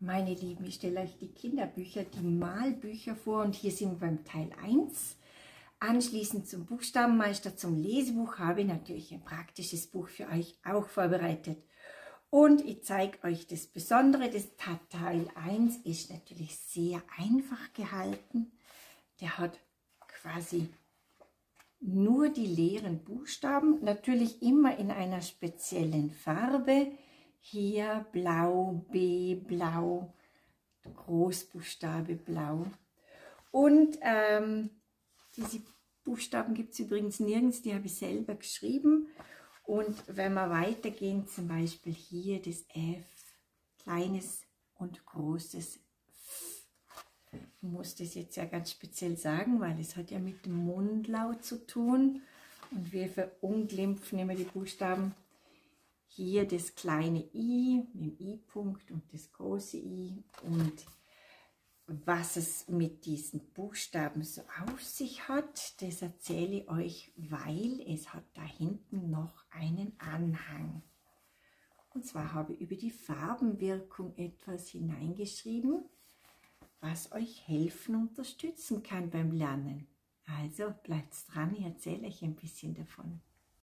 Meine Lieben, ich stelle euch die Kinderbücher, die Malbücher vor und hier sind wir beim Teil 1. Anschließend zum Buchstabenmeister, zum Lesebuch habe ich natürlich ein praktisches Buch für euch auch vorbereitet. Und ich zeige euch das Besondere, das Teil 1 ist natürlich sehr einfach gehalten. Der hat quasi nur die leeren Buchstaben, natürlich immer in einer speziellen Farbe hier blau, B, blau, Großbuchstabe blau. Und ähm, diese Buchstaben gibt es übrigens nirgends, die habe ich selber geschrieben. Und wenn wir weitergehen, zum Beispiel hier das F, kleines und großes F. Ich muss das jetzt ja ganz speziell sagen, weil es hat ja mit dem Mundlaut zu tun. Und wir verunglimpfen immer die Buchstaben hier das kleine i mit dem i-Punkt und das große i und was es mit diesen Buchstaben so auf sich hat, das erzähle ich euch, weil es hat da hinten noch einen Anhang. Und zwar habe ich über die Farbenwirkung etwas hineingeschrieben, was euch helfen und unterstützen kann beim Lernen. Also bleibt dran, ich erzähle euch ein bisschen davon.